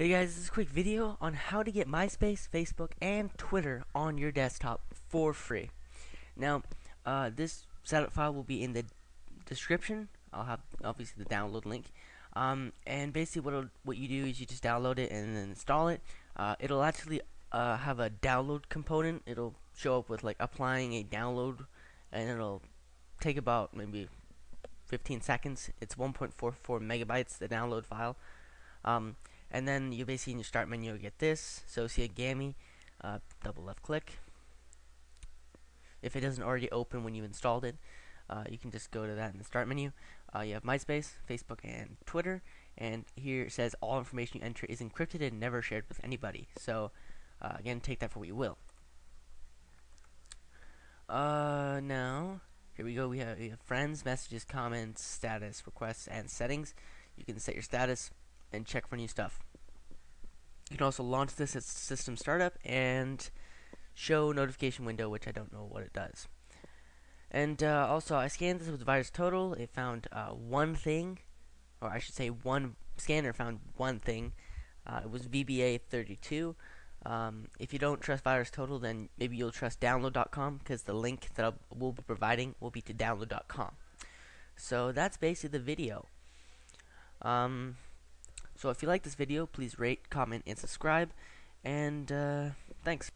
Hey guys, this is a quick video on how to get MySpace, Facebook, and Twitter on your desktop for free. Now, uh, this setup file will be in the description. I'll have obviously the download link. Um, and basically, what what you do is you just download it and then install it. Uh, it'll actually uh, have a download component. It'll show up with like applying a download, and it'll take about maybe 15 seconds. It's 1.44 megabytes the download file. Um, and then you basically in your start menu get this Sociagami uh, double left click. If it doesn't already open when you installed it uh, you can just go to that in the start menu. Uh, you have MySpace Facebook and Twitter. And here it says all information you enter is encrypted and never shared with anybody. So uh, again take that for what you will. Uh, now here we go. We have, we have friends messages comments status requests and settings. You can set your status and check for new stuff. You can also launch this as system startup and show notification window, which I don't know what it does. And uh, also, I scanned this with VirusTotal. It found uh, one thing, or I should say, one scanner found one thing. Uh, it was VBA32. Um, if you don't trust VirusTotal, then maybe you'll trust download.com because the link that I will be providing will be to download.com. So that's basically the video. Um, so if you like this video, please rate, comment, and subscribe. And uh, thanks.